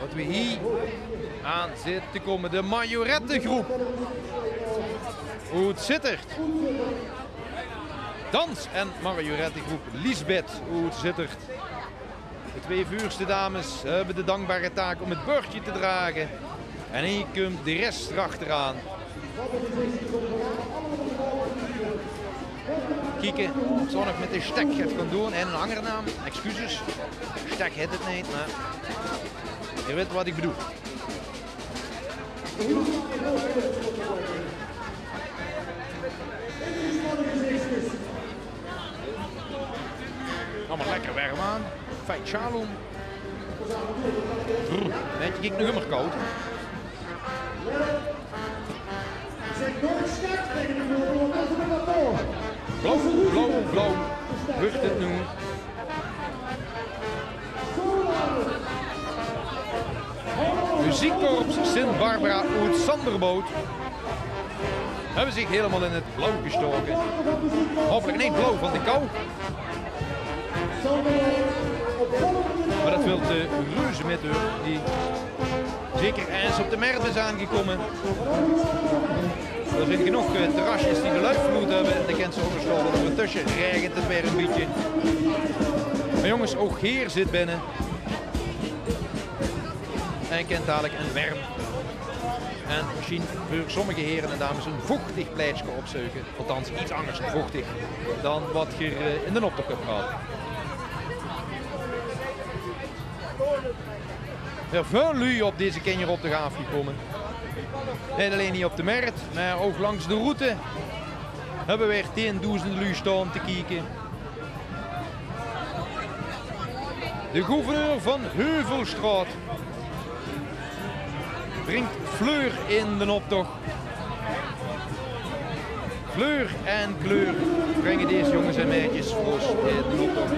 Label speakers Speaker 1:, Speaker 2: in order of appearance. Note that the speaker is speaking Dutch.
Speaker 1: wat we hier aan zitten te komen. De majorettengroep. Hoe het zittert. Dans- en majorettengroep Lisbeth. Hoe het zittert. De twee vuurste dames hebben de dankbare taak om het bordje te dragen. En hier komt de rest erachteraan. Kijken of ze nog met de stek gaat gaan doen en een hangernaam. Excuses. Stek heet het niet, maar je weet wat ik bedoel. Allemaal lekker warm aan. Feit shalom. Weet je, ik nog immer koud. Blauw, blauw, blauw. Wordt het nu. Muziekkorps Sint Barbara uit Sanderboot hebben zich helemaal in het blauw gestoken. Hopelijk niet blauw van de kou. Maar dat wil de reuze met u, die zeker eens op de merk is aangekomen. Er zijn genoeg eh, terrasjes die de luidvloed hebben. De kent ze onderscholen. Ondertussen regent het weer een beetje. Maar jongens, ook hier zit binnen. En kent dadelijk een warm. En misschien voor sommige heren en dames een vochtig plaatsje opzoeken. Althans, iets anders vochtig dan wat je eh, in de optocht hebt gehad. Er veel lui op deze kenjer op de gaaf gekomen. Niet alleen niet op de markt, maar ook langs de route hebben we weer 10.000 lui staan te kijken. De gouverneur van Heuvelstraat brengt fleur in de optocht. Fleur en kleur brengen deze jongens en meisjes voor in de optocht.